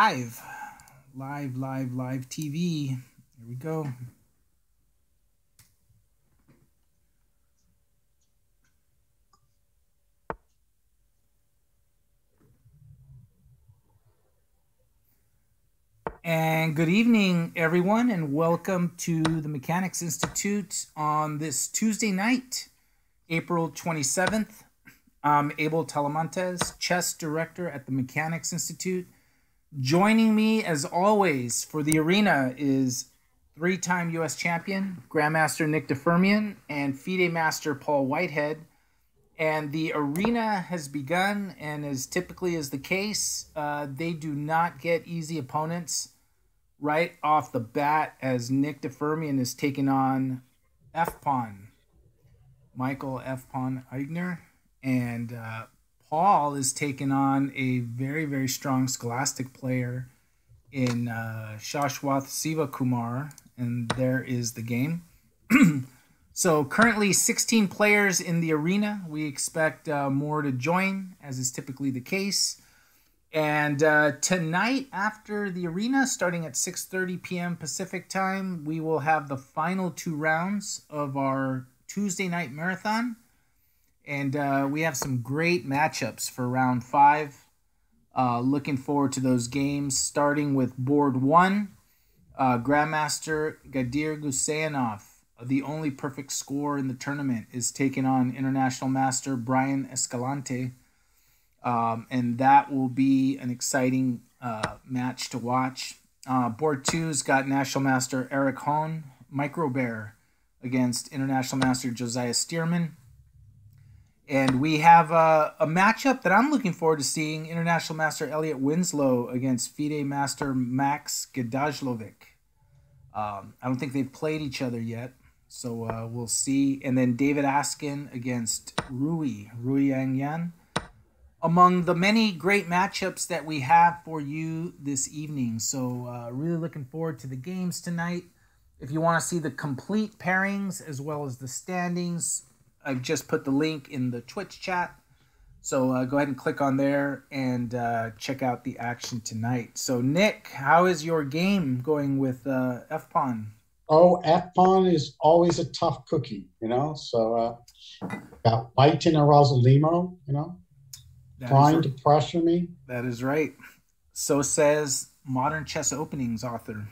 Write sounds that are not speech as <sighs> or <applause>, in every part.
live, live, live, live TV. Here we go. And good evening, everyone, and welcome to the Mechanics Institute on this Tuesday night, April 27th. I'm Abel Talamantes, chess director at the Mechanics Institute. Joining me, as always, for the arena is three time U.S. champion, Grandmaster Nick de Firmian, and FIDE Master Paul Whitehead. And the arena has begun, and as typically is the case, uh, they do not get easy opponents right off the bat as Nick de Firmian is taking on F Pawn, Michael F Pawn Aigner. And uh, Paul is taking on a very, very strong Scholastic player in uh, Shashwat Sivakumar. And there is the game. <clears throat> so currently 16 players in the arena. We expect uh, more to join, as is typically the case. And uh, tonight, after the arena, starting at 6:30 p.m. Pacific time, we will have the final two rounds of our Tuesday night marathon, and uh, we have some great matchups for round five. Uh, looking forward to those games, starting with board one, uh, Grandmaster Gadir Guseinov, the only perfect score in the tournament, is taking on International Master Brian Escalante um, and that will be an exciting uh, match to watch. Uh, board two's got National Master Eric Hon, Micro Bear against International Master Josiah Stearman. And we have a, a matchup that I'm looking forward to seeing International Master Elliot Winslow against FIDE Master Max Gedajlovic. Um, I don't think they've played each other yet, so uh, we'll see. And then David Askin against Rui, Rui Yang Yan among the many great matchups that we have for you this evening. So, uh, really looking forward to the games tonight. If you want to see the complete pairings as well as the standings, I've just put the link in the Twitch chat. So, uh, go ahead and click on there and uh, check out the action tonight. So, Nick, how is your game going with uh, F Pawn? Oh, F Pawn is always a tough cookie, you know. So, uh, got White in a Rossolimo, you know that trying to pressure me. That is right. So says Modern Chess Openings author.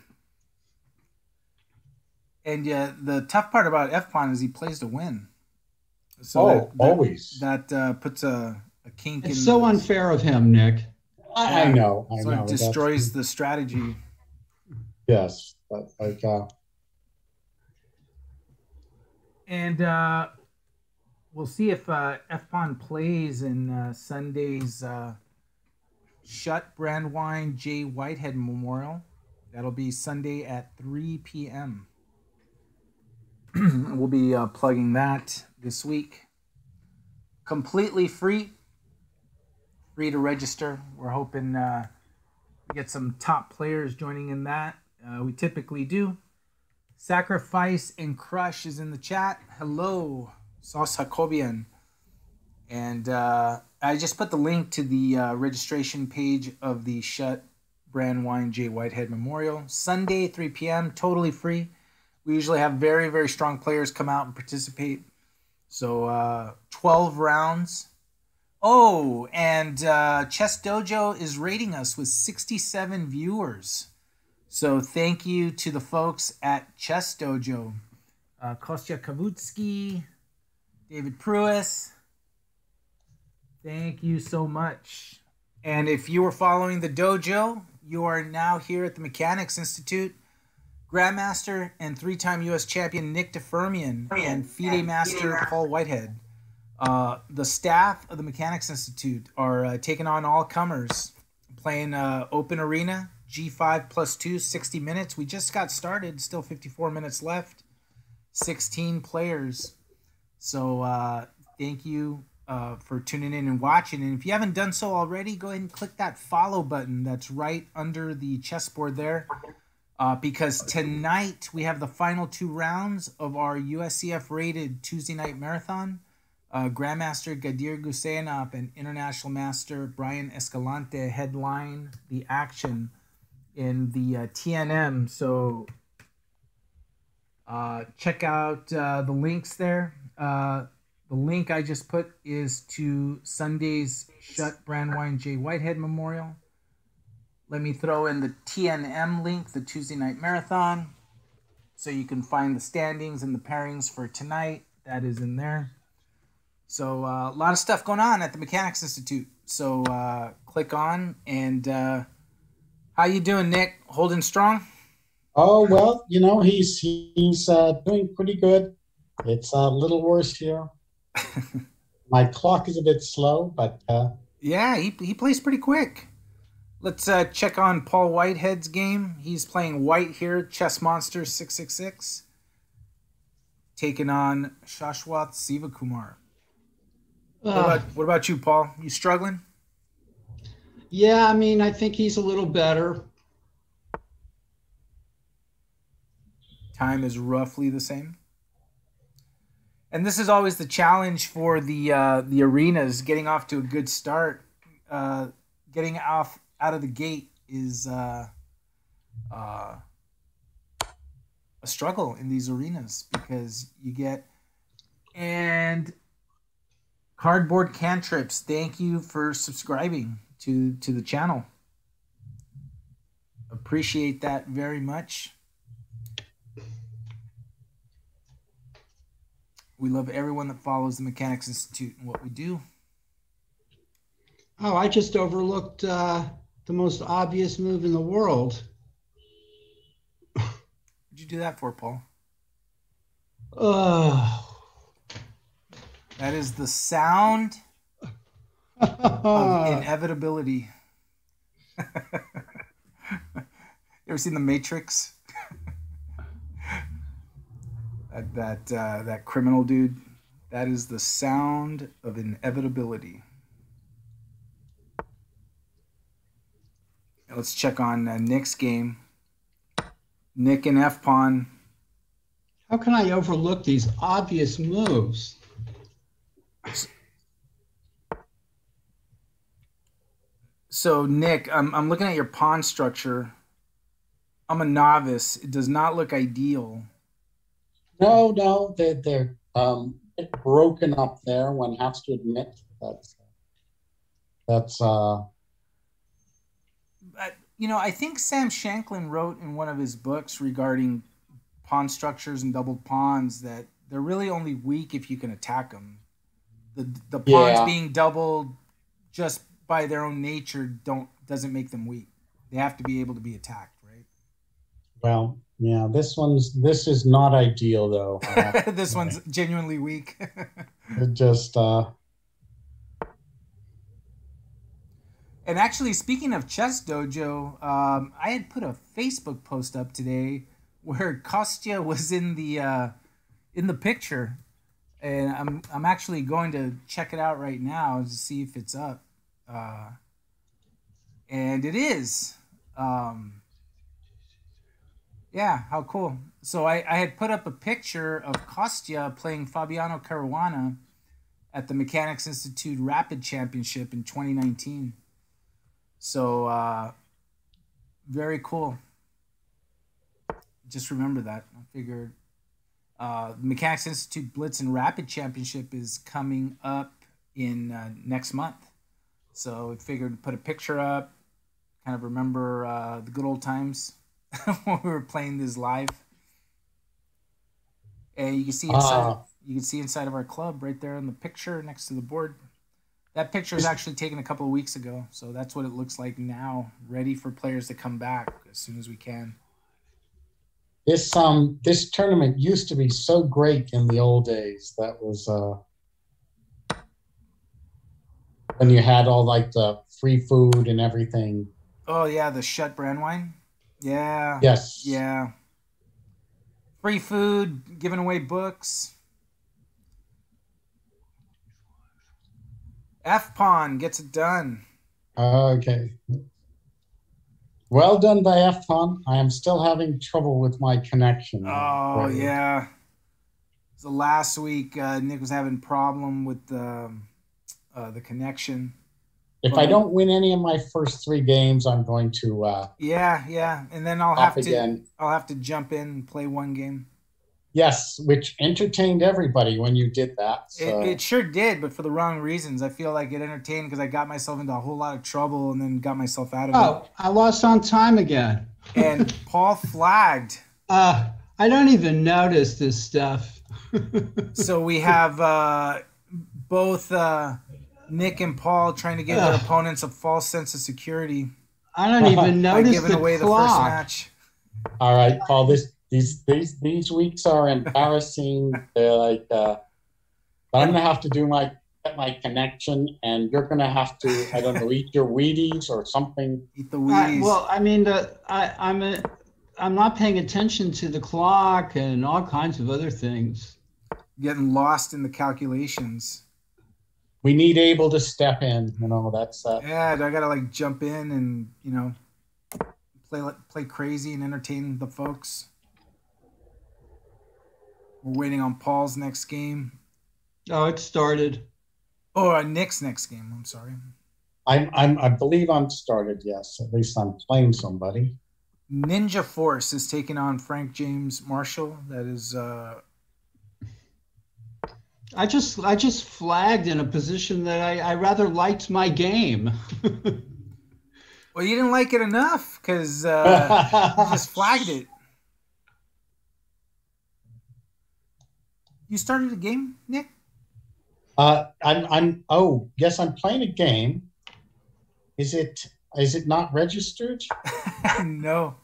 And yeah, the tough part about F pawn is he plays to win. So oh, that, that, always. That uh, puts a, a kink it's in. so the, unfair of him, Nick. I, I know. I so know. it destroys the strategy. Yes, but like. Uh... And uh, we'll see if uh, F Pawn plays in uh, Sunday's uh, Shut Brandwine J. Whitehead Memorial. That'll be Sunday at 3 p.m. <clears throat> we'll be uh, plugging that this week. Completely free, free to register. We're hoping uh, get some top players joining in that. Uh, we typically do. Sacrifice and Crush is in the chat. Hello. Sauce Jacobian. And uh, I just put the link to the uh, registration page of the Shut Brandwine J. Whitehead Memorial. Sunday, 3 p.m., totally free. We usually have very, very strong players come out and participate. So, uh, 12 rounds. Oh, and uh, Chess Dojo is rating us with 67 viewers. So, thank you to the folks at Chess Dojo. Uh, Kostya Kavutskiy, David Pruess. Thank you so much. And if you were following the dojo, you are now here at the Mechanics Institute. Grandmaster and three time U.S. champion Nick de Firmian and FIDE Master Paul Whitehead. Uh, the staff of the Mechanics Institute are uh, taking on all comers, playing uh, open arena, G5 plus 2, 60 minutes. We just got started, still 54 minutes left, 16 players. So uh, thank you uh, for tuning in and watching. And if you haven't done so already, go ahead and click that follow button that's right under the chessboard there. Uh, because tonight we have the final two rounds of our USCF rated Tuesday night marathon. Uh, Grandmaster Gadir Guseinov and International Master Brian Escalante headline the action. in the uh, TNM. So uh, check out uh, the links there. Uh, the link I just put is to Sunday's Shut Brandywine J. Whitehead Memorial. Let me throw in the TNM link, the Tuesday Night Marathon, so you can find the standings and the pairings for tonight. That is in there. So uh, a lot of stuff going on at the Mechanics Institute. So uh, click on and uh, how you doing, Nick? Holding strong? Oh well, you know he's he's uh, doing pretty good. It's a little worse here. <laughs> My clock is a bit slow, but uh, yeah, he he plays pretty quick. Let's uh, check on Paul Whitehead's game. He's playing white here, Chess Monster six six six, taking on Shashwat Sivakumar. What about, what about you, Paul? You struggling? Yeah, I mean, I think he's a little better. Time is roughly the same. And this is always the challenge for the uh, the arenas. Getting off to a good start, uh, getting off out of the gate is uh, uh, a struggle in these arenas because you get and Cardboard Cantrips, thank you for subscribing to to the channel. Appreciate that very much. We love everyone that follows the Mechanics Institute and what we do. Oh, I just overlooked uh, the most obvious move in the world. What'd you do that for, Paul? Oh. That is the sound of <laughs> inevitability. <laughs> you ever seen The Matrix? <laughs> that that uh, that criminal dude. That is the sound of inevitability. Let's check on uh, Nick's game. Nick and F pawn. How can I overlook these obvious moves? So Nick, I'm I'm looking at your pawn structure. I'm a novice. It does not look ideal. No, no, they're they're um, broken up there. One has to admit that's that's. Uh... But, you know, I think Sam Shankland wrote in one of his books regarding pawn structures and doubled pawns that they're really only weak if you can attack them the the pawns yeah. being doubled just by their own nature don't doesn't make them weak. They have to be able to be attacked, right? Well, yeah, this one's this is not ideal though. <laughs> this one's genuinely weak. <laughs> it just uh And actually, speaking of Chess Dojo, um, I had put a Facebook post up today where <laughs> Kostya was in the uh, in the picture, and I'm I'm actually going to check it out right now to see if it's up, uh, and it is. Um, yeah, how cool! So I, I had put up a picture of Kostya playing Fabiano Caruana at the Mechanics Institute Rapid Championship in 2019. So uh, very cool. Just remember that. I figured uh, Mechanics Institute Blitz and Rapid Championship is coming up in uh, next month. So I figured put a picture up, kind of remember uh, the good old times <laughs> when we were playing this live. And you can see inside, uh, you can see inside of our club right there in the picture next to the board. That picture is actually taken a couple of weeks ago, so that's what it looks like now, ready for players to come back as soon as we can this um this tournament used to be so great in the old days. That was uh when you had all like the free food and everything. Oh yeah, the shut Brandywine. Yeah. Yes. Yeah. Free food, giving away books. F pawn gets it done. Okay. Well done by F-Con. I am still having trouble with my connection. Oh, right. yeah. So last week, uh, Nick was having problem with the, uh, the connection. If I don't win any of my first three games, I'm going to uh, Yeah, yeah, and then I'll have to again. I'll have to jump in and play one game. Yes, which entertained everybody when you did that. So. It, it sure did, but for the wrong reasons. I feel like it entertained because I got myself into a whole lot of trouble and then got myself out of it. Oh, I lost on time again. And <laughs> Paul flagged. Uh, I don't even notice this stuff. <laughs> So we have uh, both uh, Nick and Paul trying to give their opponents a false sense of security I don't even by notice giving the away the first match. All right, Paul. This these these these weeks are embarrassing. <laughs> They're like, uh, but I'm gonna have to do my get my connection, and you're gonna have to I don't know eat your Wheaties or something. Eat the I, well, I mean, the, I, I'm a, I'm not paying attention to the clock and all kinds of other things. getting lost in the calculations. We need able to step in. You know that's uh, Yeah, I gotta like jump in and you know play play crazy and entertain the folks. We're waiting on Paul's next game. Oh, it started. Oh, uh, Nick's next game. I'm sorry. I'm I'm I believe I'm started. Yes, at least I'm playing somebody. Ninja Force is taking on Frank James Marshall. That is uh I just, I just flagged in a position that I, I rather liked my game. <laughs> well, you didn't like it enough because uh, you just <laughs> flagged it. You started a game, Nick? Uh, I'm I'm oh yes, I'm playing a game. Is it is it not registered? <laughs> no.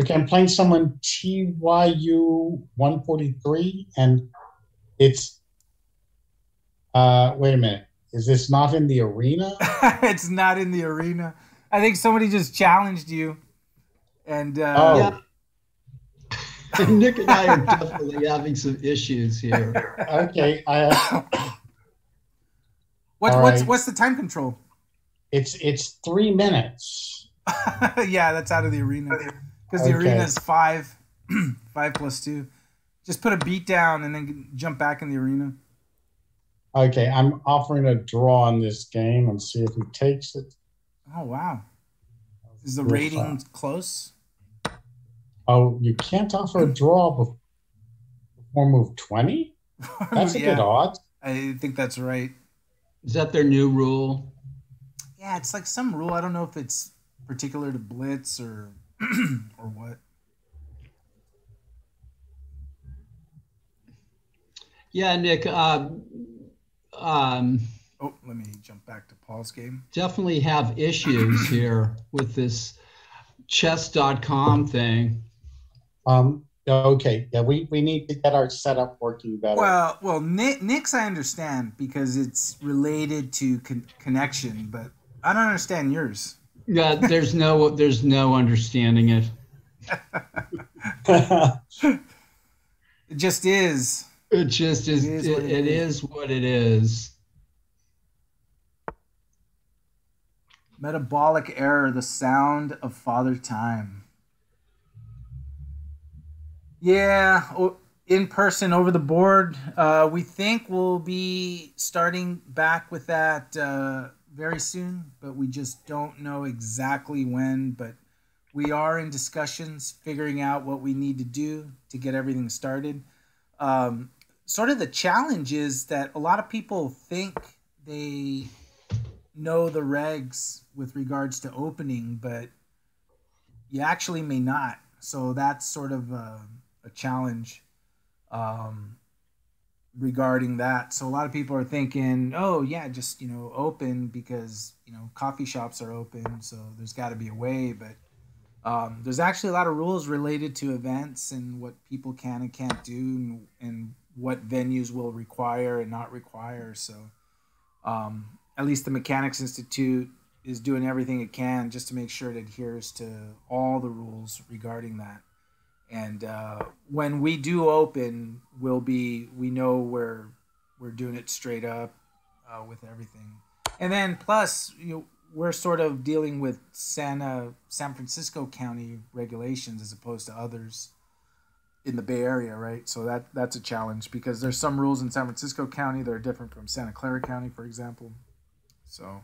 Okay, I'm playing someone TYU 143, and it's. Uh, wait a minute. Is this not in the arena? <laughs> it's not in the arena. I think somebody just challenged you, and uh, Oh. Yeah. <laughs> Nick and I are definitely having some issues here. Okay, I, uh, <coughs> what's All what's right. what's the time control? it's it's three minutes. <laughs> yeah, that's out of the arena because the Okay. arena is five, <clears throat> five plus two. Just put a beat down and then jump back in the arena. Okay, I'm offering a draw on this game and see if he takes it. Oh wow, is the rating close? Oh, you can't offer a draw bef- before move 20? <laughs> That's a yeah, bit odd. I think that's right. Is that their new rule? Yeah, it's like some rule. I don't know if it's particular to Blitz or <clears throat> or what. Yeah, Nick. Um, um, Oh, let me jump back to Paul's game. definitely have issues here with this chess.com thing. Um, okay, yeah, we, we need to get our setup working better. Well, well, Nick, Nick's I understand because it's related to con- connection, but I don't understand yours. Yeah, there's no there's no understanding it. It just is. It just is. It is It, what it it is. is what it is. Metabolic error, the sound of father time. Yeah, in person over the board. Uh, we think we'll be starting back with that uh, very soon, but we just don't know exactly when. But we are in discussions, figuring out what we need to do to get everything started. Um, sort of the challenge is that a lot of people think they know the regs with regards to opening, but you actually may not. So that's sort of a, a challenge um, regarding that. So a lot of people are thinking, oh yeah, just you know open because you know coffee shops are open, so there's got to be a way. But um, there's actually a lot of rules related to events and what people can and can't do, and, and what venues will require and not require. So um, at least the Mechanics Institute is doing everything it can just to make sure it adheres to all the rules regarding that. And uh, when we do open, we'll be we know where we're doing it straight up uh, with everything. And then plus, you know, we're sort of dealing with Santa San Francisco County regulations as opposed to others in the Bay Area, right? So that that's a challenge because there's some rules in San Francisco County that are different from Santa Clara County, for example. So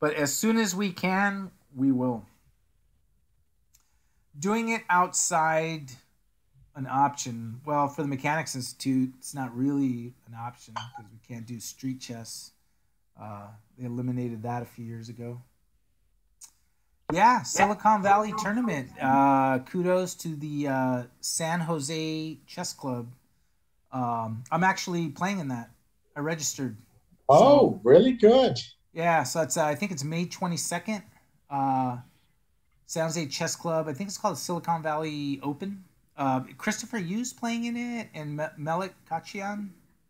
But as soon as we can, we will. Doing it outside an option. Well, for the Mechanics Institute, it's not really an option because we can't do street chess. Uh, they eliminated that a few years ago. Yeah, Silicon Valley tournament. Uh, kudos to the uh, San Jose Chess Club. Um, I'm actually playing in that. I registered. Oh, so, really good. Yeah, so it's uh, I think it's May 22nd. San Jose Chess Club. I think it's called Silicon Valley Open. Uh, Christopher Yu's playing in it, and Me- Melik Khachiyan.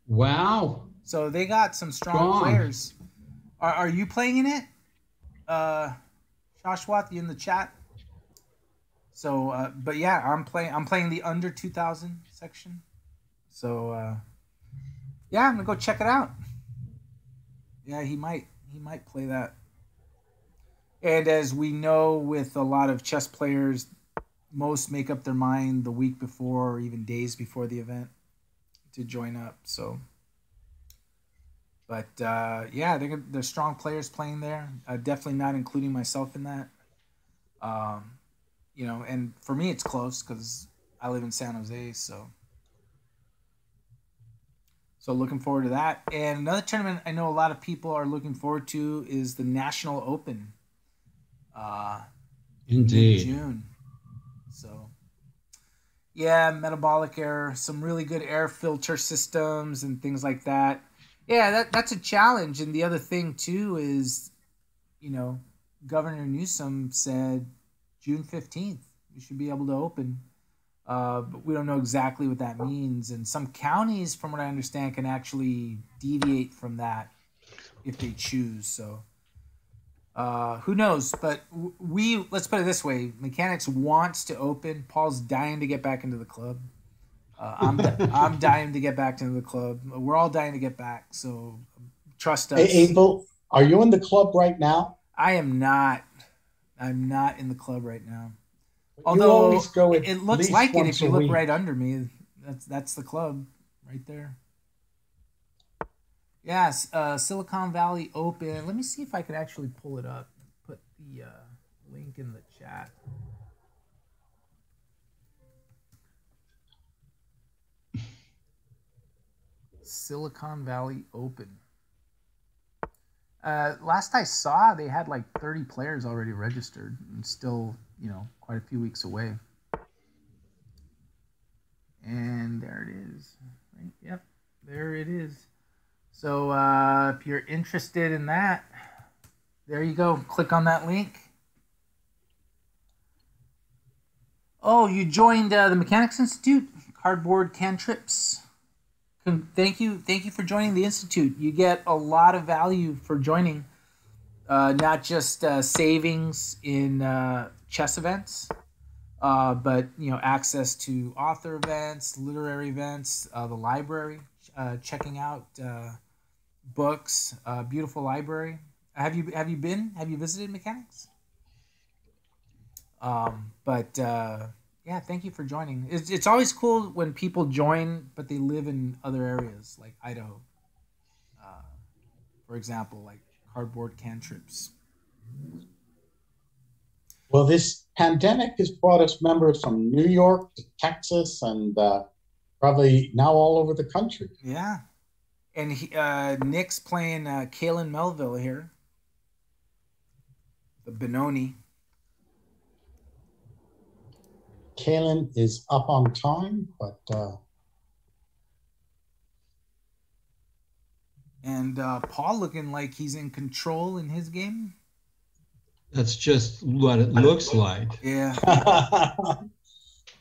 Wow. So they got some strong players. Are, are you playing in it? Uh, Shashwat, you in the chat? So, uh, but yeah, I'm playing. I'm playing the under 2000 section. So, uh, yeah, I'm gonna go check it out. Yeah, he might. He might play that. And as we know, with a lot of chess players, most make up their mind the week before or even days before the event to join up. So, but uh, yeah, they're they're strong players playing there. Uh, definitely not including myself in that. Um, you know, and for me, it's close because I live in San Jose, so. So looking forward to that. And another tournament I know a lot of people are looking forward to is the National Open. Uh, Indeed. June. So, yeah, metabolic air, some really good air filter systems and things like that. Yeah, that that's a challenge. And the other thing too is, you know, Governor Newsom said June fifteenth we should be able to open. Uh, but we don't know exactly what that means. And some counties, from what I understand, can actually deviate from that if they choose. So uh, who knows? But we let's put it this way: Mechanics wants to open. Paul's dying to get back into the club. Uh, I'm <laughs> I'm dying to get back into the club. We're all dying to get back. So trust us. Hey, Abel, are you in the club right now? I am not. I'm not in the club right now. Although it, it looks like it if you look week. right under me. That's that's the club right there. Yes, uh, Silicon Valley Open. Let me see if I could actually pull it up. Put the uh, link in the chat. Silicon Valley Open. Uh, last I saw, they had like 30 players already registered and still, you know, quite a few weeks away. And there it is. Yep, there it is. So uh, if you're interested in that, there you go. Click on that link. Oh, you joined uh, the Mechanics Institute, Cardboard Cantrips. Thank you, thank you for joining the institute. You get a lot of value for joining, uh, not just uh, savings in uh, chess events, uh, but you know access to author events, literary events, the library, uh, checking out books, uh, beautiful library. Have you have you been? Have you visited Mechanics? Um, but uh, yeah, thank you for joining. It's, it's always cool when people join, but they live in other areas like Idaho, uh, for example, like cardboard cantrips. Well, this pandemic has brought us members from New York to Texas and uh, probably now all over the country. Yeah, and he, uh, Nick's playing uh, Kalen Melville here, the Benoni. Kalen is up on time, but. Uh... And uh, Paul looking like he's in control in his game. That's just what it looks like. Yeah. <laughs>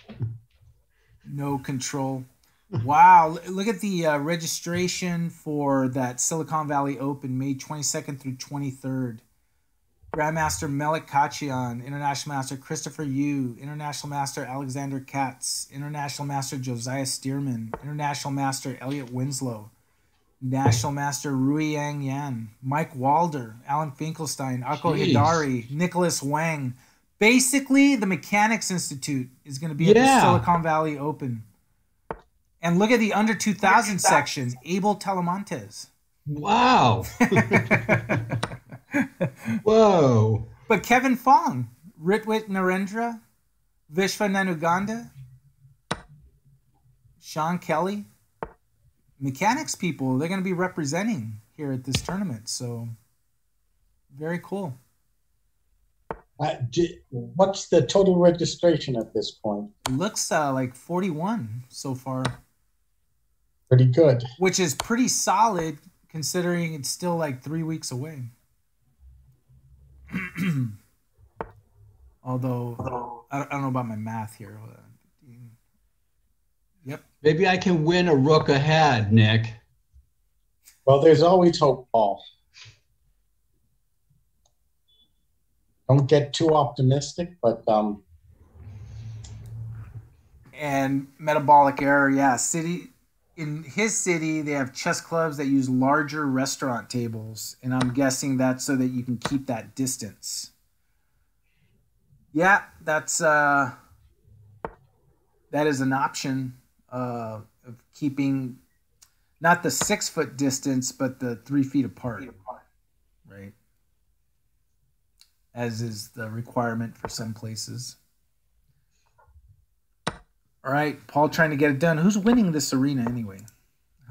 <laughs> no control wow, look at the uh, registration for that Silicon Valley Open, May 22nd through 23rd. Grandmaster Melik Khachiyan, International Master Christopher Yu, International Master Alexander Katz, International Master Josiah Stearman, International Master Elliot Winslow, National Master Rui Yang Yan, Mike Walder, Alan Finkelstein, Ako Heidari, Nicholas Wang. Basically, the Mechanics Institute is going to be yeah. at the Silicon Valley Open. And look at the under 2000 section, Abel Talamantes. Wow. <laughs> Whoa. But Kevin Fong, Ritwik Narendra, Vishva Nanuganda, Sean Kelly, mechanics people, they're going to be representing here at this tournament. So very cool. Uh, di- what's the total registration at this point? It looks uh, like 41 so far, Pretty good. which is pretty solid considering it's still like three weeks away. <clears throat> Although I don't, I don't know about my math here. Yep. Maybe I can win a rook ahead, Nick. Well, there's always hope, Paul. Don't get too optimistic, but um, and metabolic error yeah. City in his city they have chess clubs that use larger restaurant tables and i'm guessing that's so that you can keep that distance. Yeah that's uh that is an option uh of keeping not the six foot distance but the three feet apart right as is the requirement for some places all right, Paul trying to get it done. Who's winning this arena anyway?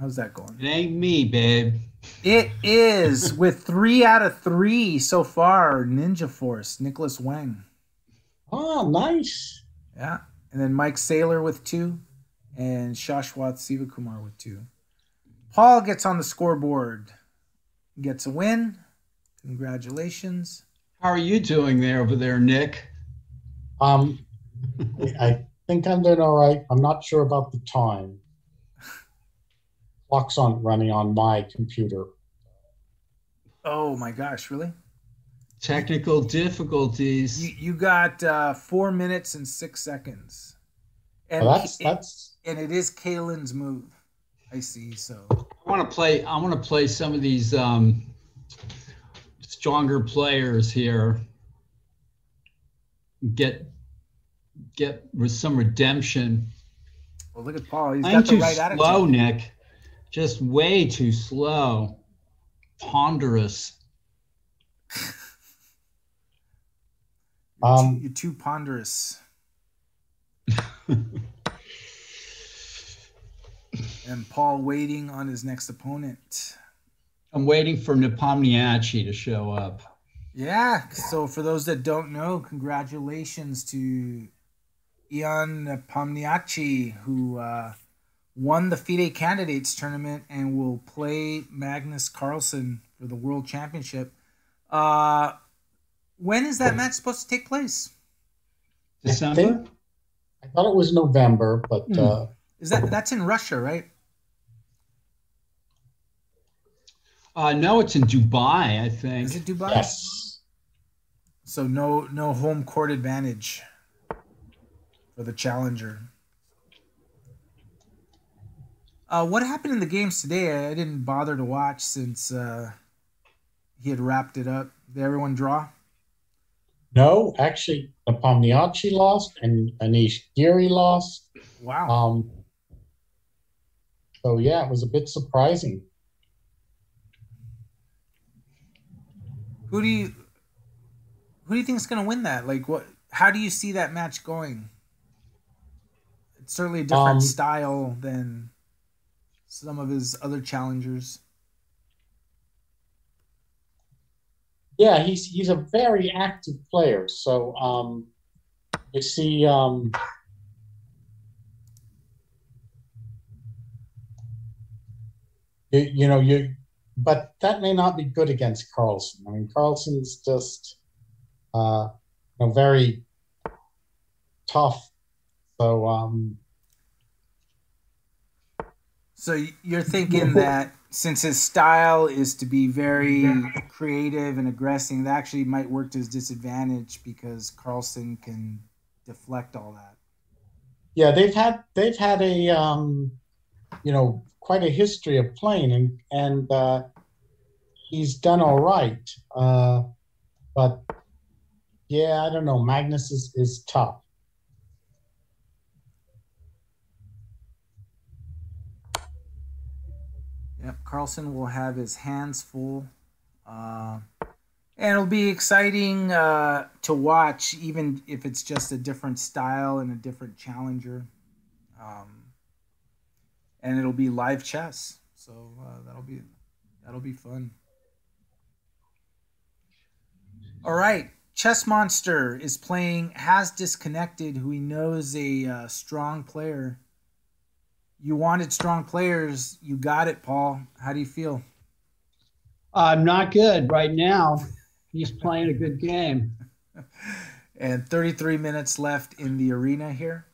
How's that going? It ain't me, babe. It is <laughs> with three out of three so far. Ninja Force, Nicholas Wang. oh, nice. Yeah. And then Mike Saylor with two, and Shashwat Sivakumar with two. Paul gets on the scoreboard, gets a win. Congratulations. How are you doing there over there, Nick? Um, I think I'm doing all right. I'm not sure about the time. Clock's aren't running on my computer. Oh my gosh, really? Technical difficulties. You, you got uh, four minutes and six seconds. And, Well, that's it- that's and it is Kalen's move. I see. So I want to play. I want to play some of these um, stronger players here. Get get some redemption. well, look at Paul. He's I'm got the too right attitude. slow, Nick. Just way too slow. Ponderous. You're, too, Um, you're too ponderous. <laughs> and Paul waiting on his next opponent. I'm waiting for Nepomniachtchi to show up. Yeah. So for those that don't know, congratulations to Ian Nepomniachtchi, who uh, won the FIDE Candidates Tournament and will play Magnus Carlsen for the World Championship. Uh, when is that match supposed to take place? I think I thought it was November, but Hmm. uh, Is that that's in Russia, right? Uh, no, it's in Dubai, I think. Is it Dubai? yes, So no no home court advantage for the challenger. Uh, what happened in the games today? I didn't bother to watch since uh, he had wrapped it up. Did everyone draw? no, actually, Nepomniachtchi lost and Anish Giri lost. Wow. Um, so yeah, it was a bit surprising. Who do you who do you think is going to win that? Like what? How do you see that match going? It's certainly a different Um, style than some of his other challengers. Yeah, he's he's a very active player. So um, you see, um, you, you know you, but that may not be good against Carlsen. I mean, Carlsen's just uh, you know very tough. So um, So you're thinking that since his style is to be very creative and aggressive, that actually might work to his disadvantage because Carlsen can deflect all that. yeah, they've had they've had a um, you know quite a history of playing, and and uh, he's done all right. Uh, but yeah, I don't know. Magnus is is tough. Yep, Carlsen will have his hands full. Uh, and it'll be exciting uh, to watch, even if it's just a different style and a different challenger. Um, and it'll be live chess, so uh, that'll be that'll be fun. All right, Chess Monster is playing has disconnected, who he knows a uh, strong player. You wanted strong players, you got it, Paul. How do you feel? I'm not good right now. He's playing a good game. <laughs> and 33 minutes left in the arena here.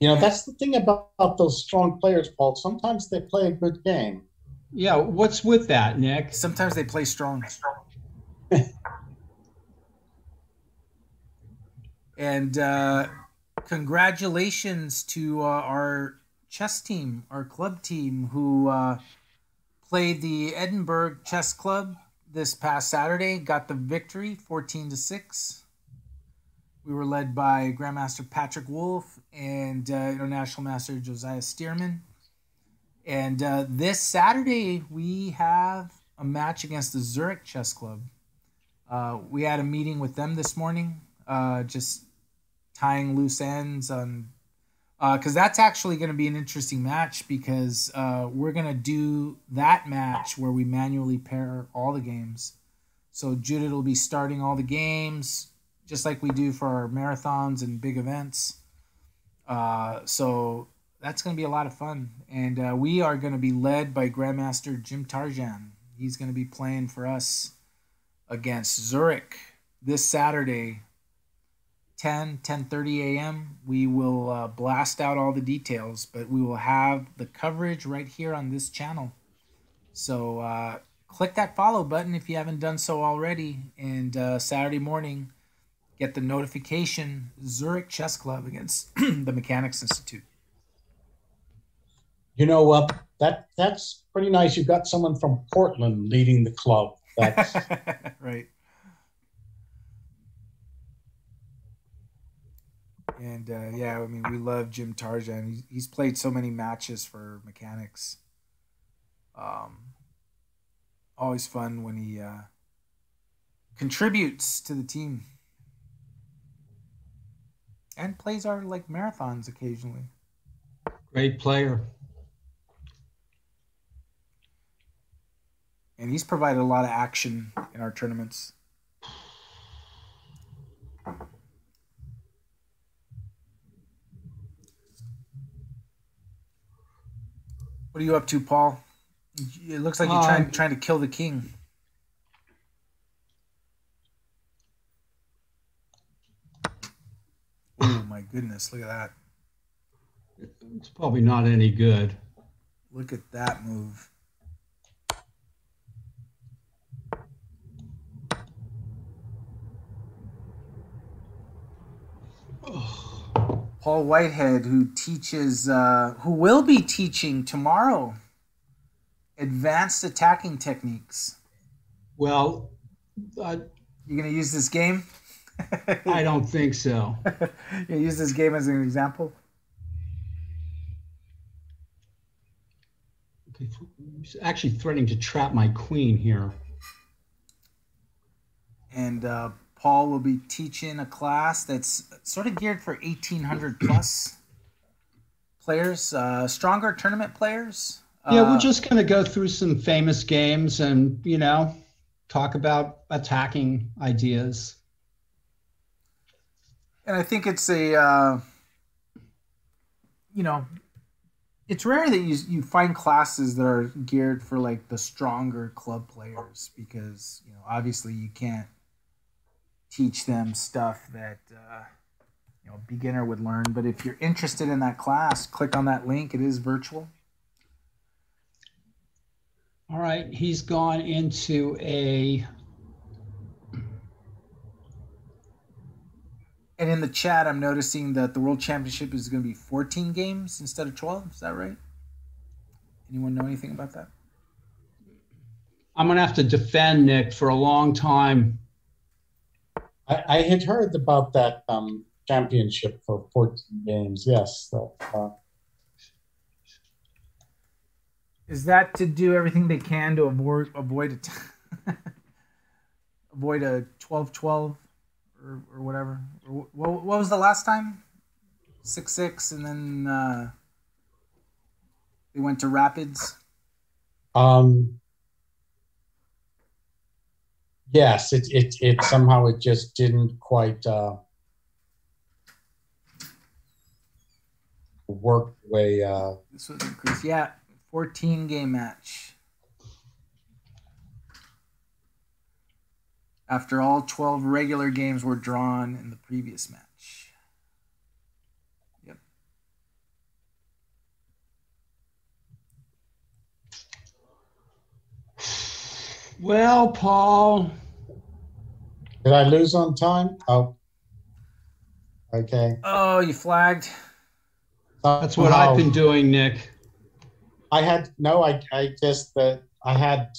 You know, that's the thing about, about those strong players, Paul. Sometimes they play a good game. Yeah, what's with that, Nick? Sometimes they play strong. <laughs> and uh, congratulations to uh, our chess team, our club team, who uh, played the Edinburgh Chess Club this past Saturday, got the victory 14 to 6. We were led by Grandmaster Patrick Wolff and uh, International Master Josiah Stearman. And uh, this Saturday, we have a match against the Zurich Chess Club. Uh, we had a meeting with them this morning, uh, just tying loose ends on because uh, that's actually going to be an interesting match because uh, we're going to do that match where we manually pair all the games. So Judith will be starting all the games just like we do for our marathons and big events. Uh, so that's going to be a lot of fun. And uh, we are going to be led by Grandmaster Jim Tarjan. He's going to be playing for us against Zurich this Saturday 10 10:30 a.m. we will uh, blast out all the details but we will have the coverage right here on this channel so uh, click that follow button if you haven't done so already and uh, saturday morning get the notification zurich chess club against <clears throat> the mechanics institute. You know what that that's pretty nice. You've got someone from portland leading the club. That's <laughs> right. And uh, yeah, I mean, we love Jim Tarjan. He's, he's played so many matches for mechanics. Um, always fun when he uh, contributes to the team and plays our like marathons occasionally. Great player. And he's provided a lot of action in our tournaments. What are you up to, Paul? It looks like you're trying um, trying to kill the king. Oh my goodness! Look at that. It's probably not any good. Look at that move. Paul Whitehead, who teaches, uh, who will be teaching tomorrow, advanced attacking techniques. Well, uh, you gonna use this game? I don't think so. <laughs> you use this game as an example. Okay, he's actually threatening to trap my queen here. And uh, Paul will be teaching a class that's sort of geared for 1800 <clears throat> plus players, uh, stronger tournament players. Yeah, we're uh, just going to go through some famous games and, you know, talk about attacking ideas. And I think it's a, uh, you know, it's rare that you you find classes that are geared for like the stronger club players because you know obviously you can't teach them stuff that uh, you know beginner would learn. But if you're interested in that class, click on that link. It is virtual. All right, he's gone into a. And in the chat, I'm noticing that the World Championship is going to be 14 games instead of 12. Is that right? Anyone know anything about that? I'm going to have to defend Nick for a long time. I, I had heard about that um, championship for 14 games. Yes. uh, is that to do everything they can to avoid avoid it? <laughs> avoid a 12-12 or, or whatever. Or what, what was the last time? Six six, and then uh, they went to Rapids. Um, yes, it, it, it somehow it just didn't quite uh, work the way. Uh, This was increased. Yeah, 14 game match. After all 12 regular games were drawn in the previous match. Yep. Well, Paul, did I lose on time? Oh, okay. Oh, you flagged. that's what I've been oh. doing, Nick. I had no. I I just that I had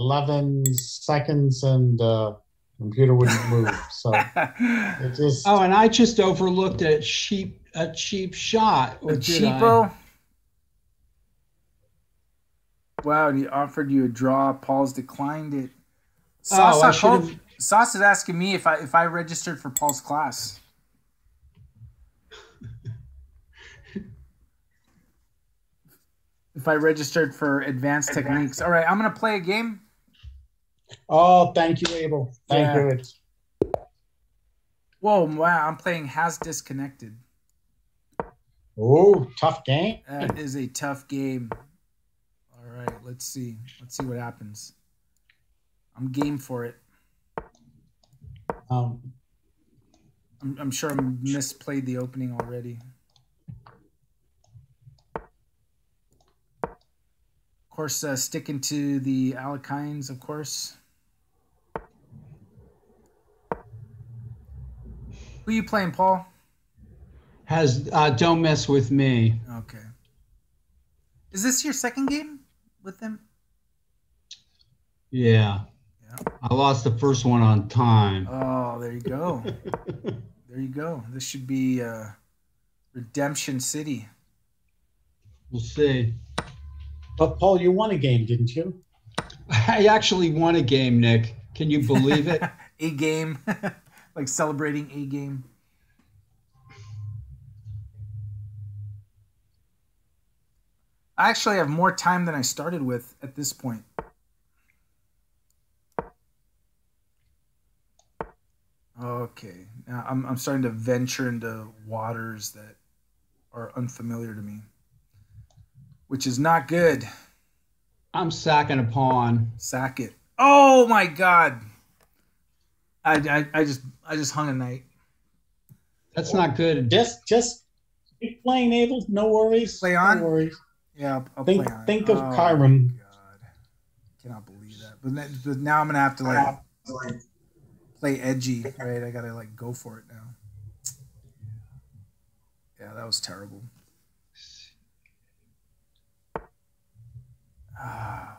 eleven seconds and uh, computer wouldn't move. So <laughs> it just Oh, and I just overlooked a cheap a cheap shot. Or A did I? cheapo. Wow, and he offered you a draw. Paul's declined it. Sauce, Oh, I I should hope- Sauce is asking me if I if I registered for Paul's class. <laughs> if I registered for advanced techniques. All right, I'm gonna play a game. Oh, thank you, Abel. Thank Yeah. you. It's Whoa, wow! I'm playing has disconnected. oh tough game. That is a tough game. All right, let's see. Let's see what happens. I'm game for it. Um, I'm, I'm sure I misplayed the opening already. Of course, uh, sticking to the Alekhine's, of course. Who you playing, Paul? Has uh, don't mess with me. Okay. Is this your second game with them? Yeah. Yeah. I lost the first one on time. Oh, there you go. <laughs> there you go. This should be uh, Redemption City. We'll see. but Paul, you won a game, didn't you? I actually won a game, Nick. Can you believe it? <laughs> a game, <laughs> like celebrating a game. I actually have more time than I started with at this point. Okay, now I'm I'm starting to venture into waters that are unfamiliar to me, which is not good. I'm sacking a pawn. Sack it. Oh my god. I, I, I just I just hung a knight. That's not good. Just just keep playing, Abel. No worries. Play on? No worries. Yeah, I'll, I'll Think play on think of Oh, Chiron. God, cannot believe that. But, then- but now I'm gonna have to like play edgy, right? I gotta like go for it now. Yeah, that was terrible. <sighs> Ah,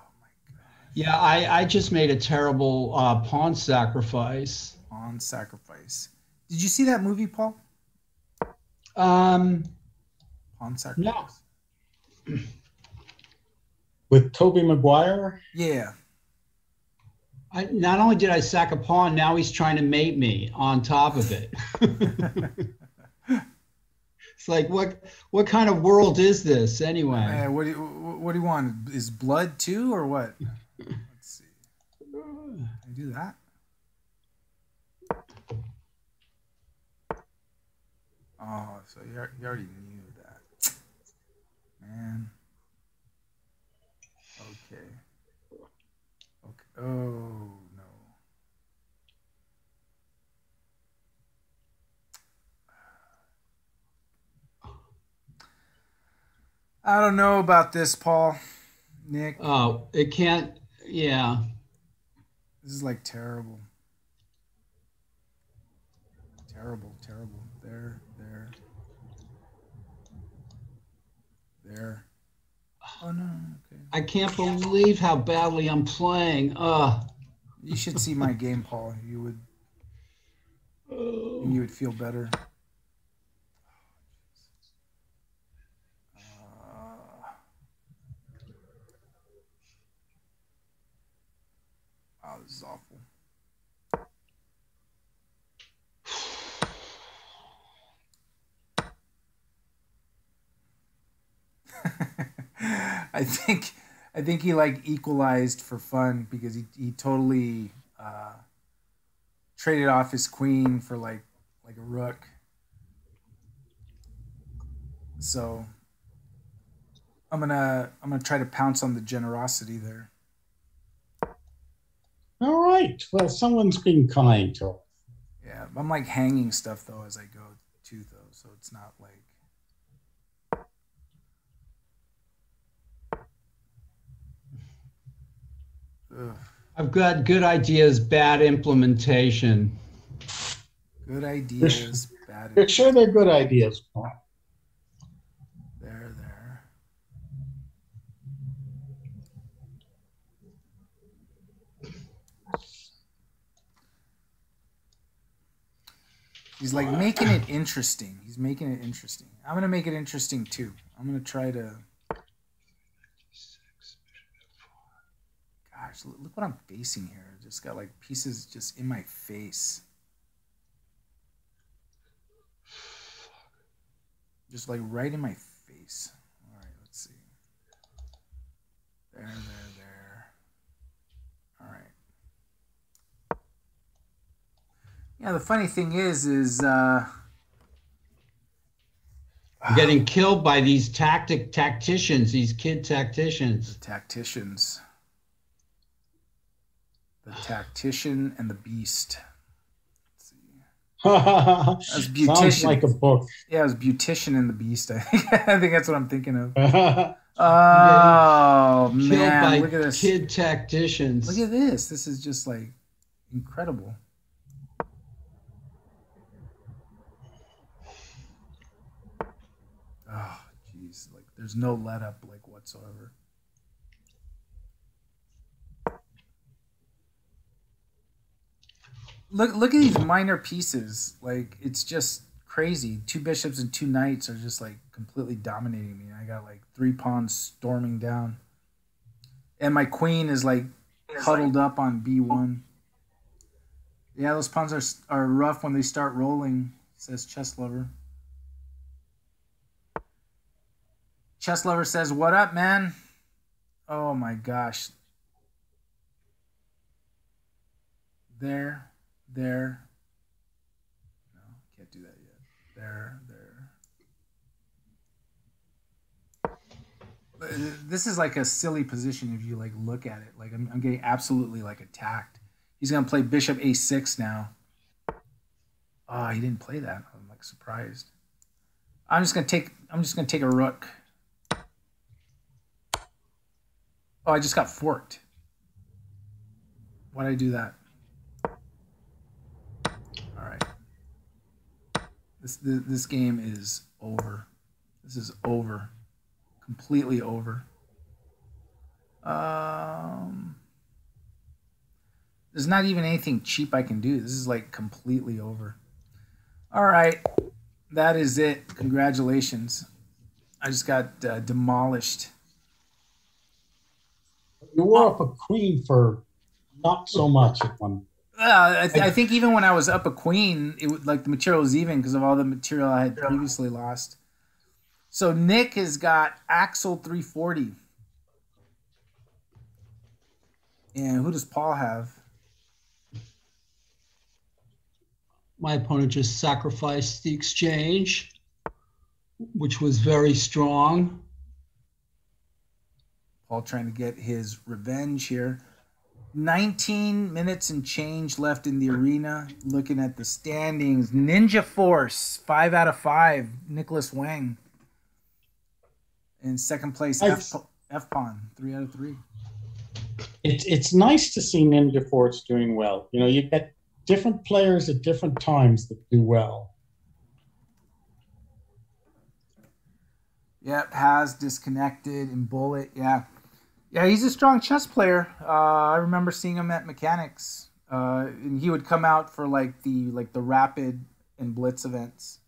Yeah, I, I just made a terrible uh, pawn sacrifice. on sacrifice. Did you see that movie, Paul? Um, Pawn sacrifice. No. With Tobey Maguire. Yeah. I, not only did I sack a pawn, now he's trying to mate me on top of it. <laughs> it's like what what kind of world is this anyway? Hey, what do you what do you want? Is blood too or what? Let's see. Can I do that? Oh, so you, al- you already knew that, man. Okay. Okay. Oh no. I don't know about this, Paul. Nick, Oh, it can't. Yeah, this is like terrible. Terrible, terrible. There, there. There. Oh no, okay. I can't believe how badly I'm playing. Uh, You should see my game, Paul. You would you would feel better. God, this is awful. <laughs> I think I think he like equalized for fun because he, he totally uh, traded off his queen for like like a rook. So I'm gonna I'm gonna try to pounce on the generosity there. All right. Well, someone's been kind to. Yeah, I'm like hanging stuff though as I go too though, so it's not like Ugh. I've got good ideas, bad implementation. Good ideas, bad. You're sure they're good ideas, Paul? There, there. He's like making it interesting. He's making it interesting. I'm gonna make it interesting too. I'm gonna try to. Gosh, look what I'm facing here. I Just got like pieces just in my face. Just like right in my face. All right, let's see. There, there, there. All right. Yeah, the funny thing is, is uh, <sighs> getting killed by these tactic tacticians, these kid tacticians. tacticians. The tactician and the beast. Let's see. <laughs> Sounds beautician. like a book. Yeah, it was Beautician and the Beast. I think. <laughs> I think that's what I'm thinking of. <laughs> Oh Killed man, by look at this! kid tacticians. Look at this! This is just like incredible. Oh, jeez! Like, there's no let up like whatsoever. Look! Look at these minor pieces. Like, it's just crazy. Two bishops and two knights are just like completely dominating me. I got like three pawns storming down, and my queen is like huddled up on b one. Yeah, those pawns are are rough when they start rolling. Says chess lover. Chess lover says, "What up, man?" Oh my gosh. There, there. No, can't do that yet. There, there. This is like a silly position if you like look at it. Like I'm, I'm getting absolutely like attacked. He's gonna play bishop a6 now. Oh, he didn't play that. I'm like surprised. I'm just gonna take. I'm just gonna take a rook. Oh, I just got forked. Why'd I do that? All right. This, this this game is over. This is over. Completely over. Um There's not even anything cheap I can do. This is like completely over. All right. That is it. Congratulations. I just got uh, demolished. You were up a queen for not so much at one. Uh, I, th- I think even when I was up a queen, it would like the material was even because of all the material I had previously lost. So Nick has got Axel 340. And who does Paul have? My opponent just sacrificed the exchange, which was very strong. Paul trying to get his revenge here. 19 minutes and change left in the arena. Looking at the standings, Ninja Force, five out of five. Nicholas Wang. In second place, F, F Pawn, three out of three. It's it's nice to see Ninja Force doing well. You know, you get different players at different times that do well. Yep, has disconnected and bullet. Yeah, yeah, he's a strong chess player. Uh, I remember seeing him at Mechanics, uh, and he would come out for like the like the rapid and blitz events.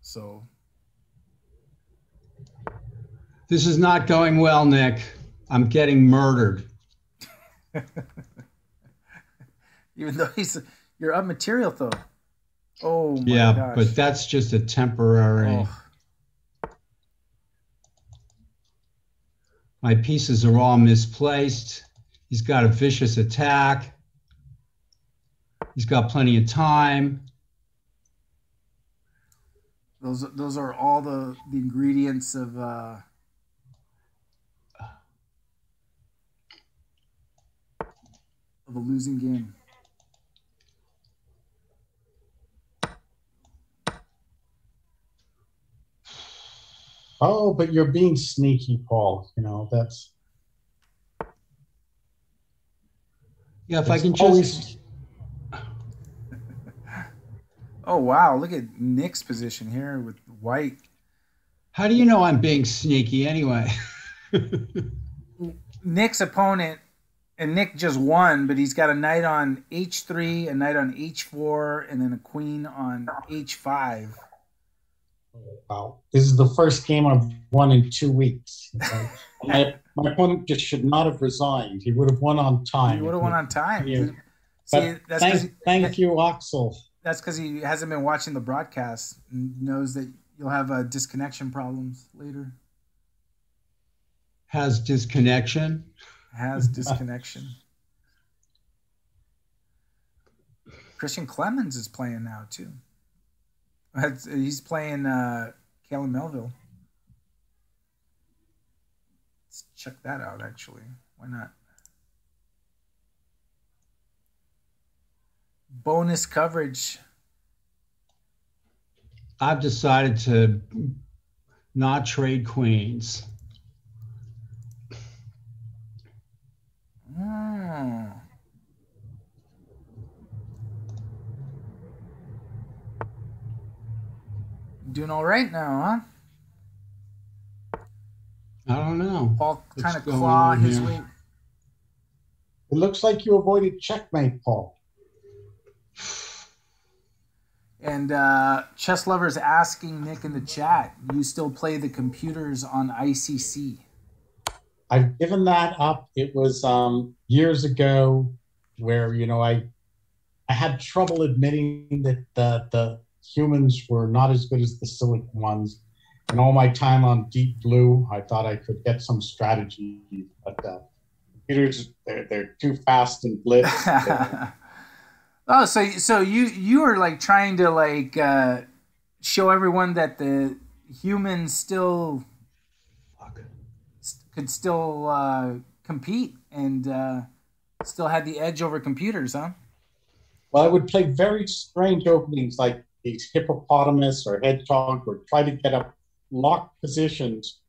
So This is not going well, Nick. I'm getting murdered. <laughs> even though he's you're up material though. Oh my yeah, gosh. but that's just a temporary. Oh. My pieces are all misplaced. He's got a vicious attack. He's got plenty of time. Those those are all the, the ingredients of uh, of a losing game. Oh, but you're being sneaky, Paul. You know that's. Yeah, if I can always- just. <laughs> Oh wow! Look at Nick's position here with White. How do you know I'm being sneaky anyway? <laughs> Nick's opponent, and Nick just won, but he's got a knight on h3, a knight on h4, and then a queen on h5. Wow, this is the first game I've won in two weeks. <laughs> Okay? my, my opponent just should not have resigned. He would have won on time. He would have won on time. Yeah. See, that's because thank, thank you, Axel. that's because he hasn't been watching the broadcast and knows that you'll have uh, disconnection problems later. Has disconnection. Has <laughs> disconnection. Christian Clemens is playing now too. That's- He's playing uh, Kalen Melville. Let's check that out. Actually, why not? Bonus coverage. I've decided to not trade queens. Doing all right now, huh? I don't know. Paul What's trying to claw his here? way. It looks like you avoided checkmate, Paul. And uh, Chess Lover's asking Nick in the chat, you still play the computers on ICC? I've given that up. It was um, years ago where you know I I had trouble admitting that the the humans were not as good as the Silicon ones. And all my time on Deep Blue, I thought I could get some strategy, but uh, computers they're they're too fast and blitz. <laughs> oh, so so you you were like trying to like uh, show everyone that the humans still Fuck. could still uh, compete and uh, still had the edge over computers, huh? Well, I would play very strange openings like these hippopotamus or hedgehog, or try to get up locked positions,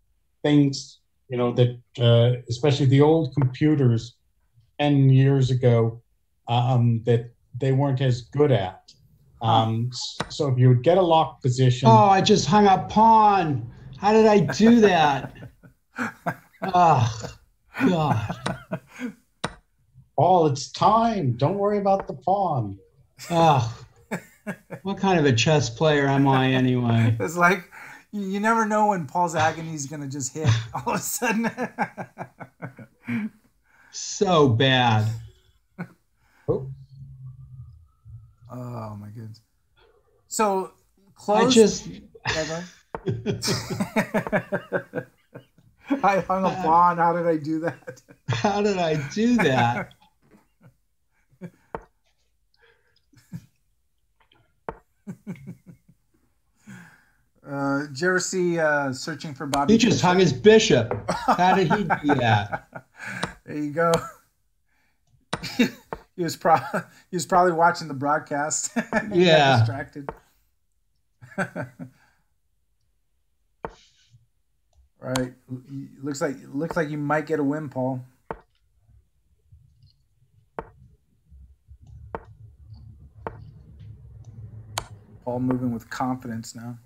things you know that uh, especially the old computers ten years ago um, that they weren't as good at. Um, so if you would get a locked position, Oh, I just hung up pawn. How did I do that? <laughs> oh, God. Paul, it's time. Don't worry about the pawn. Oh, what kind of a chess player am I anyway? <laughs> It's like you, you never know when Paul's agony is gonna just hit all of a sudden. <laughs> So bad. Oh, oh my goodness. So close. I close. just. Yeah, go ahead. <laughs> I hung a uh, pawn. How did I do that? How did I do that? <laughs> Uh, did you ever see uh, Searching for Bobby? He just Fischer? hung his bishop. How did he do that? <laughs> There you go. <laughs> he was pro- he was probably watching the broadcast. Yeah. distracted. right. Looks like looks like you might get a win, Paul. Paul moving with confidence now.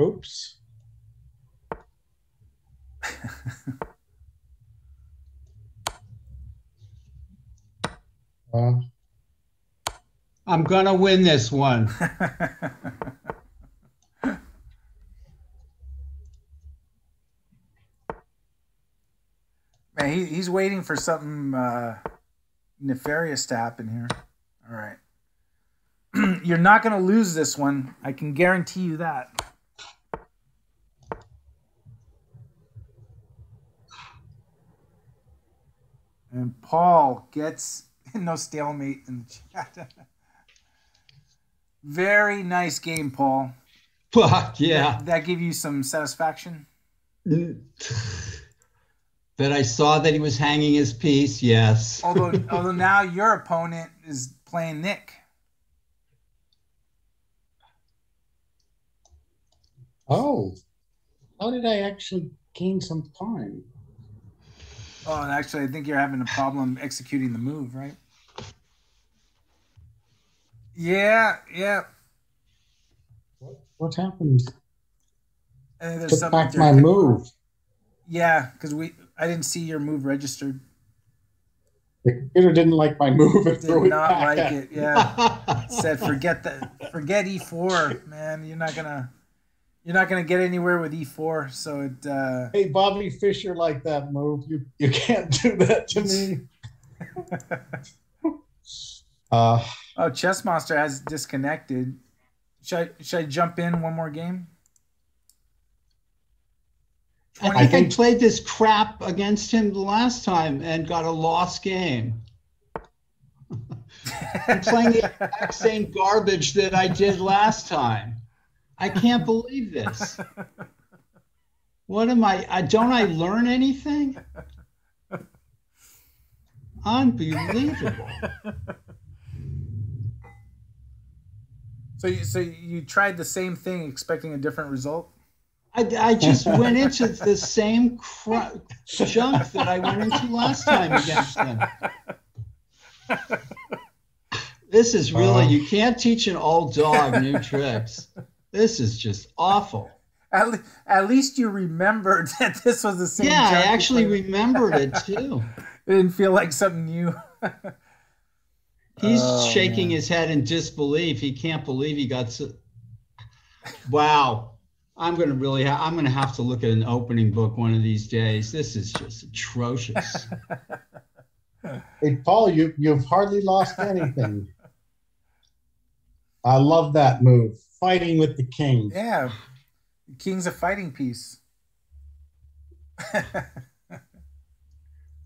oops. <laughs> Uh, I'm going to win this one. <laughs> Yeah, he, he's waiting for something uh, nefarious to happen here. All right. <clears throat> You're not going to lose this one. I can guarantee you that. And Paul gets <laughs> no stalemate in the chat. <laughs> Very nice game, Paul. Fuck <laughs> yeah. That, that give you some satisfaction? That I saw that he was hanging his piece, yes. <laughs> although although now your opponent is playing Nick. Oh, how did I actually gain some time? Oh, and actually, I think you're having a problem executing the move, right? Yeah, yeah. What, what happened? I think there's Took something back my move. Yeah, because we I didn't see your move registered. The computer didn't like my move and Did threw it not like it. Yeah, said forget that. Forget E4, man. You're not gonna you're not gonna get anywhere with E4. So it. uh Hey, Bobby Fischer, like that move. You you can't do that to me. <laughs> uh, Oh, Chess Monster has disconnected. Should I, should I jump in one more game? I think I played this crap against him the last time and got a lost game. I'm playing the exact same garbage that I did last time. I can't believe this. What am I? I don't I learn anything? Unbelievable. So you, so you tried the same thing, expecting a different result. I, I just went into the same cr- junk that I went into last time against him. This is really, Uh. you can't teach an old dog new tricks. This is just awful. At, le- at least you remembered <laughs> that this was the same. Yeah, I actually remembered it too. It <laughs> didn't feel like something new. <laughs> He's Oh, shaking man. his head in disbelief. He can't believe he got so. Wow. I'm going to really, ha- I'm going to have to look at an opening book one of these days. This is just atrocious. <laughs> hey, Paul, you you've hardly lost anything. I love that move. Fighting with the king. yeah, King's a fighting piece. I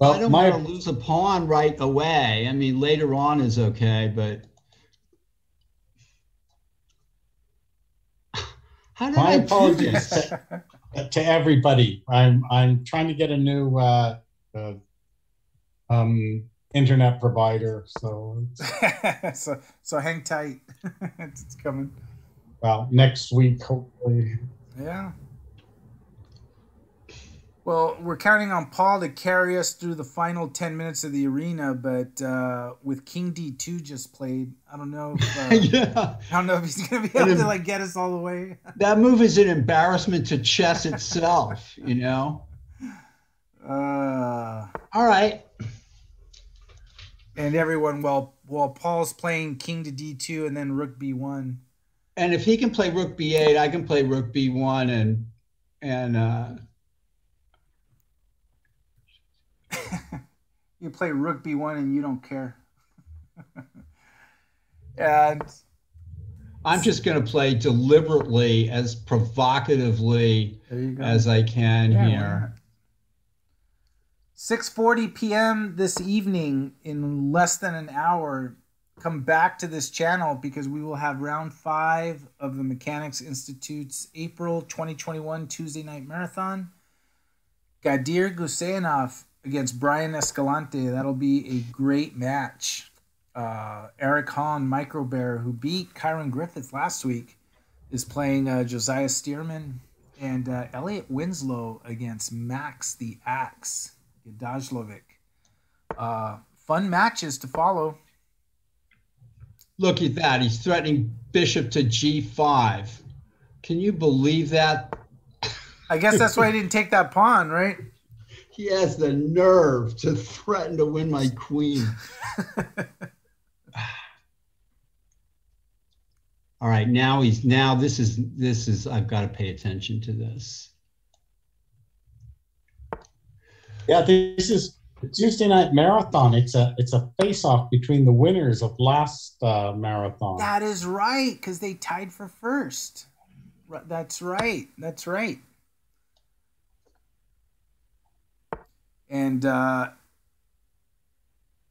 don't my want to lose a pawn right away. I mean, later on is okay, but how did My I apologies. this? <laughs> to everybody. I'm I'm trying to get a new uh, uh, um, internet provider. So, <laughs> so so hang tight. <laughs> it's coming. well, next week hopefully. Yeah. Well, we're counting on Paul to carry us through the final 10 minutes of the arena, but uh, with King D2 just played, I don't know if, <laughs> uh, yeah, I don't know if he's going to be able to like get us all the way. <laughs> that move is an embarrassment to chess itself. You know. <laughs> Uh, All right. and everyone, while while Paul's playing King to D2 and then Rook B1. And if he can play Rook B8, I can play Rook B1 and and uh, You play Rook B1 and you don't care. <laughs> and I'm just going to play deliberately as provocatively there you go. as I can Yeah, here. not? 6:40 p.m. this evening in less than an hour come back to this channel because we will have round 5 of the Mechanics Institute's April 2021 Tuesday night marathon. Gadir Guseinov against Brian Escalante. That'll be a great match. Uh, Eric Hon, Micro Bear, who beat Kyron Griffith last week, is playing uh, Josiah Stearman and uh, Elliott Winslow against Max the Axe Gadajlovic. Uh, fun matches to follow. Look at that. He's threatening bishop to G5. Can you believe that? I guess that's why he didn't take that pawn, right? He has the nerve to threaten to win my queen. <sighs> All right, now he's now this is this is I've got to pay attention to this. Yeah, this is Tuesday night marathon. It's a it's a face off between the winners of last uh, marathon. That is right, because they tied for first. That's right. That's right. And uh,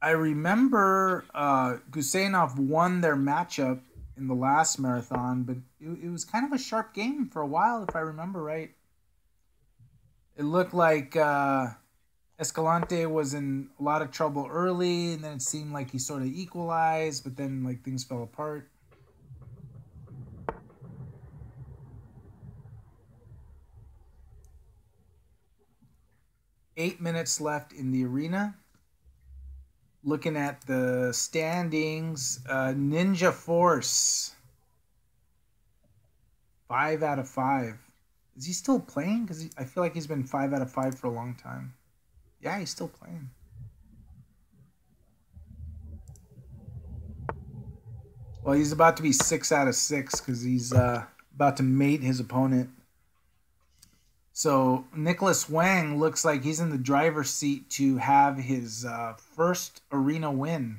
I remember uh, Guseinov won their matchup in the last marathon, but it, it was kind of a sharp game for a while, if I remember right. It looked like uh, Escalante was in a lot of trouble early, and then it seemed like he sort of equalized, but then like things fell apart. Eight minutes left in the arena. Looking at the standings, uh, Ninja Force. Five out of five. Is he still playing? Because I feel like he's been five out of five for a long time. Yeah, he's still playing. Well, he's about to be six out of six because he's uh, about to mate his opponent. So Nicholas Wang looks like he's in the driver's seat to have his uh, first arena win.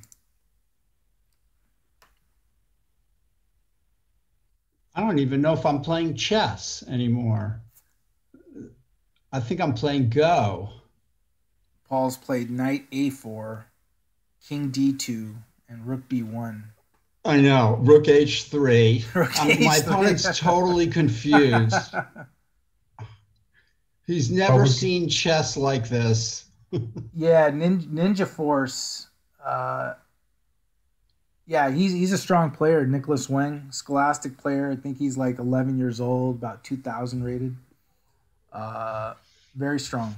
I don't even know if I'm playing chess anymore. I think I'm playing Go. Paul's played Knight A4, King D2, and Rook B1. I know. Rook H3. <laughs> Rook I'm- my H3. opponent's totally confused. <laughs> He's never Probably- seen chess like this. <laughs> Yeah, Nin- Ninja Force. Uh, yeah, he's he's a strong player. Nicholas Wang, Scholastic player. I think he's like 11 years old, about 2,000 rated. Uh, very strong.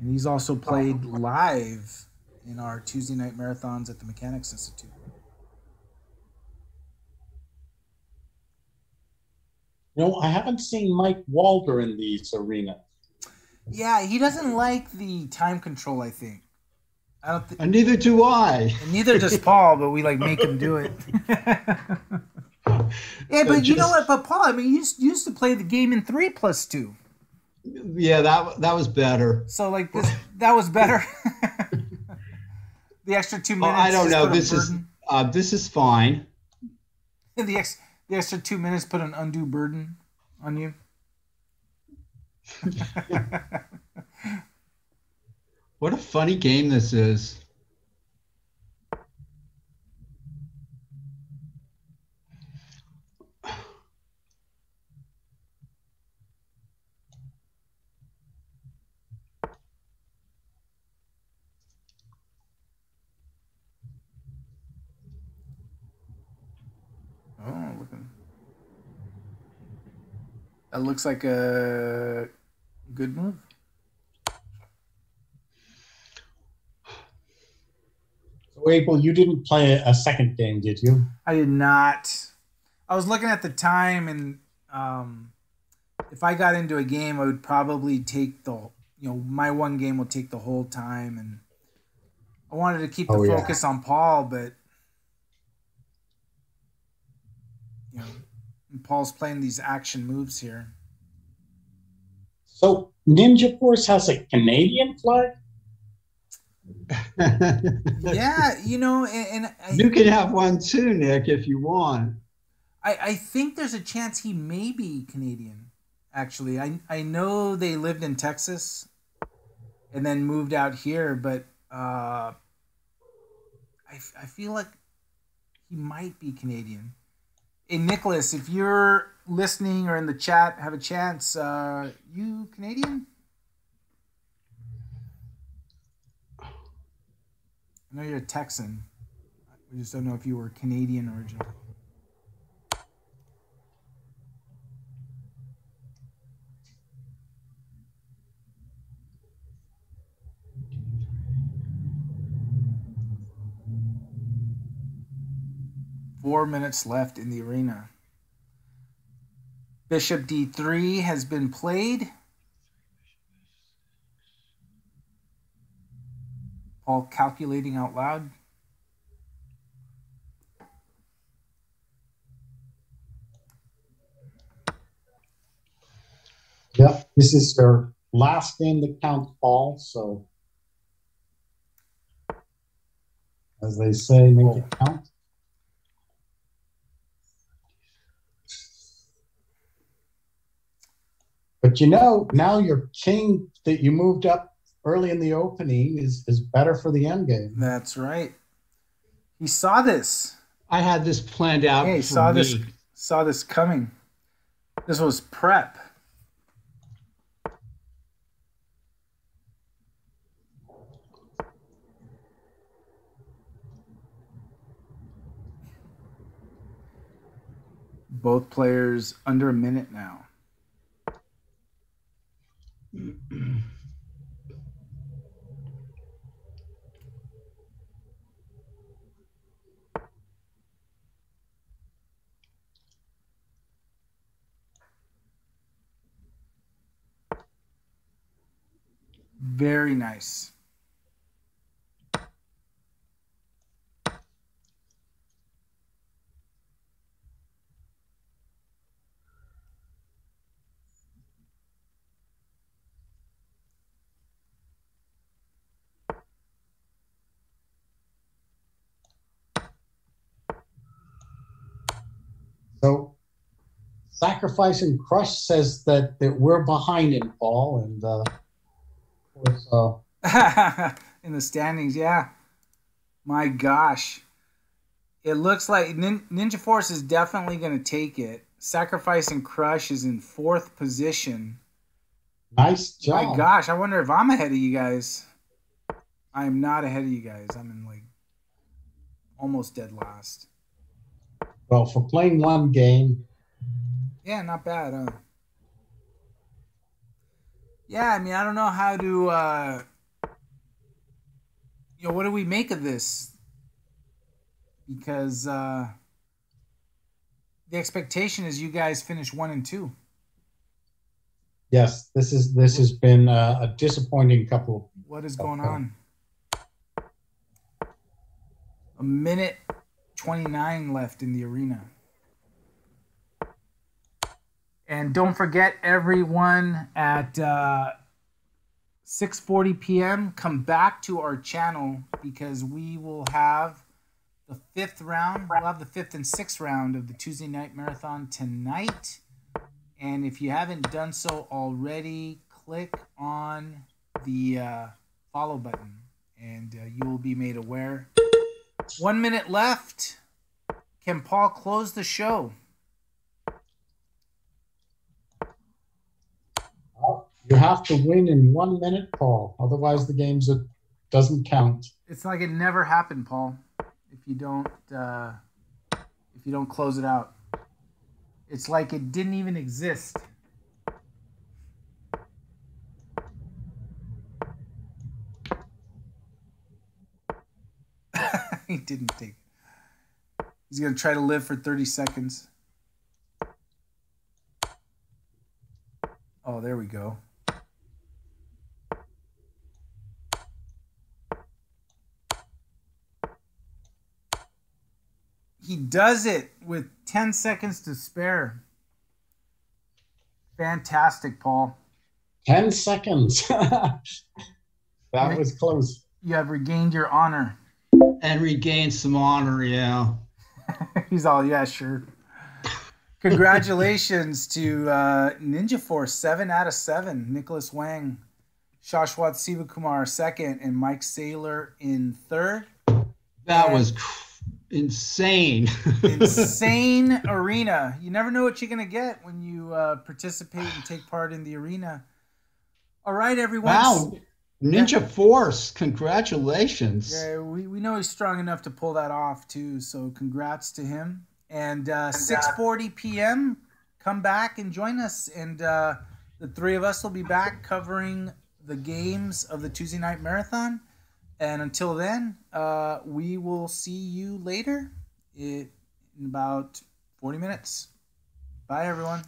And he's also played live in our Tuesday night marathons at the Mechanics Institute. You know, I haven't seen Mike Walter in these arenas. Yeah, he doesn't like the time control. I think. I don't think. And neither do I. And neither does Paul, but we like make him do it. <laughs> yeah, but you know what? But Paul, I mean, you used, you used to play the game in three plus two, Yeah, that that was better. so like this, that was better. <laughs> the extra two minutes. I don't know. This is uh, this is fine. <laughs> the ex, the extra two minutes put an undue burden on you. <laughs> What a funny game this is. Oh, looking. That looks like a good move. So, Abel, you didn't play a, second game, did you? I did not. I was looking at the time, and um, if I got into a game, I would probably take the you know my one game will take the whole time, and I wanted to keep the Oh, yeah. focus on Paul, but you know, and Paul's playing these action moves here. So, Ninja Force has a Canadian flag? <laughs> Yeah, you know, and, and I, You can have one too, Nick, if you want. I, I think there's a chance he may be Canadian. Actually, I I know they lived in Texas, and then moved out here, but uh, I I feel like he might be Canadian. Hey Nicholas, if you're listening or in the chat, have a chance. Uh, you Canadian? I know you're a Texan. We just don't know if you were Canadian origin. Four minutes left in the arena. Bishop d3 has been played. Paul calculating out loud. Yep. This is your last game to count, all. So, as they say, make it count. But you know, now your king that you moved up early in the opening is is better for the end game. That's right. He saw this. I had this planned out. Hey, saw me. this saw this coming. This was prep. Both players under a minute now. Very nice. So, Sacrifice and Crush says that, that we're behind in Paul, and uh, uh, <laughs> in the standings, yeah. My gosh. It looks like Nin- Ninja Force is definitely going to take it. Sacrifice and Crush is in fourth position. nice job. My gosh, I wonder if I'm ahead of you guys. I am not ahead of you guys. I'm in like almost dead last. Well, for playing one game, Yeah, not bad, huh? Yeah, I mean, I don't know how to, uh, you know, what do we make of this? Because uh, the expectation is you guys finish one and two. yes, this is this has been uh, a disappointing couple. What is going on? A minute 29 left in the arena. And don't forget, everyone at uh, 6:40 p.m. come back to our channel because we will have the fifth round. We'll have the fifth and sixth round of the Tuesday night marathon tonight. And if you haven't done so already, click on the uh, follow button, and uh, you will be made aware. One minute left. Can Paul close the show? You have to win in one minute, Paul. Otherwise, the game's it doesn't count. It's like it never happened, Paul. If you don't, uh, if you don't close it out, it's like it didn't even exist. <laughs> he didn't take. He's gonna try to live for thirty seconds. Oh, there we go. He does it with 10 seconds to spare. Fantastic, Paul. Ten seconds. <laughs> that was close. You have regained your honor. and regained some honor. Yeah. <laughs> He's all, yeah, sure. Congratulations to uh, Ninja Force, 7 out of 7. Nicholas Wang, Shashwat Sivakumar, second, and Mike Saylor in third. That And- was cr- insane. insane <laughs> arena. You never know what you're gonna get when you uh, participate and take part in the arena. All right, everyone. wow. Ninja Force, congratulations. Yeah, we, we know he's strong enough to pull that off too. So congrats to him. And uh, 6:40 p.m. Come back and join us, and uh, the three of us will be back covering the games of the Tuesday night marathon. And until then, uh, we will see you later in about 40 minutes. Bye, everyone.